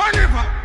I never